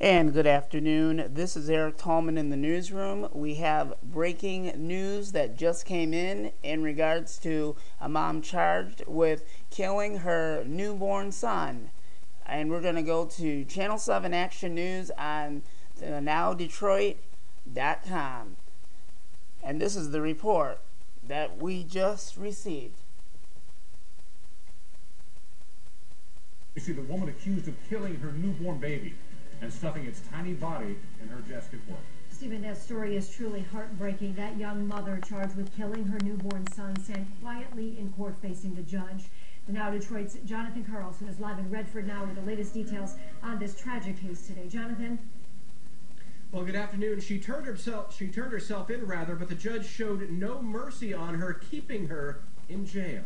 And good afternoon. This is Eric Tallman in the newsroom. We have breaking news that just came in in regards to a mom charged with killing her newborn son. And we're going to go to Channel 7 Action News on uh, nowdetroit.com. And this is the report that we just received. You see, the woman accused of killing her newborn baby and stuffing its tiny body in her desk at work. Stephen, that story is truly heartbreaking. That young mother charged with killing her newborn son sat quietly in court facing the judge. The Now Detroit's Jonathan Carlson is live in Redford now with the latest details on this tragic case today. Jonathan? Well, good afternoon. She turned herself she turned herself in rather, but the judge showed no mercy on her, keeping her in jail.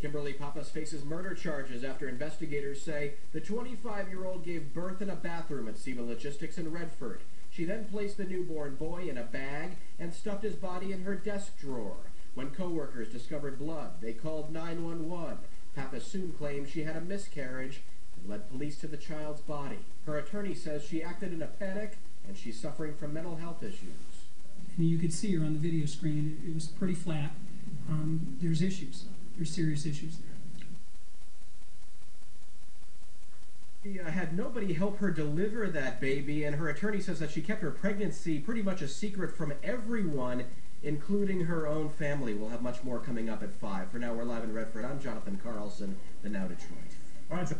Kimberly Pappas faces murder charges after investigators say the 25-year-old gave birth in a bathroom at Siva Logistics in Redford. She then placed the newborn boy in a bag and stuffed his body in her desk drawer. When coworkers discovered blood, they called 911. Pappas soon claimed she had a miscarriage and led police to the child's body. Her attorney says she acted in a panic and she's suffering from mental health issues. And you could see her on the video screen. It, it was pretty flat. Um, there's issues. There's serious issues there. She uh, had nobody help her deliver that baby, and her attorney says that she kept her pregnancy pretty much a secret from everyone, including her own family. We'll have much more coming up at 5. For now, we're live in Redford. I'm Jonathan Carlson, the Now Detroit. All right, so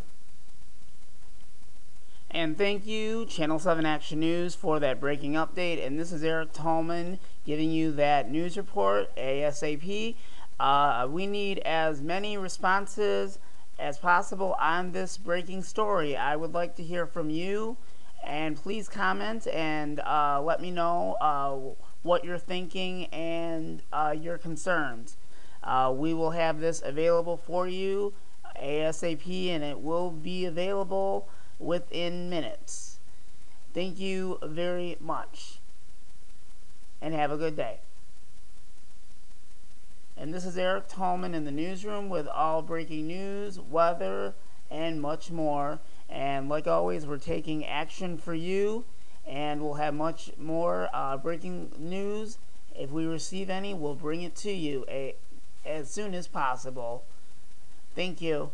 And thank you, Channel 7 Action News, for that breaking update. And this is Eric Tallman giving you that news report ASAP. Uh, we need as many responses as possible on this breaking story. I would like to hear from you, and please comment and uh, let me know uh, what you're thinking and uh, your concerns. Uh, we will have this available for you ASAP, and it will be available within minutes. Thank you very much, and have a good day. And this is Eric Tallman in the newsroom with all breaking news, weather, and much more. And like always, we're taking action for you, and we'll have much more uh, breaking news. If we receive any, we'll bring it to you a, as soon as possible. Thank you.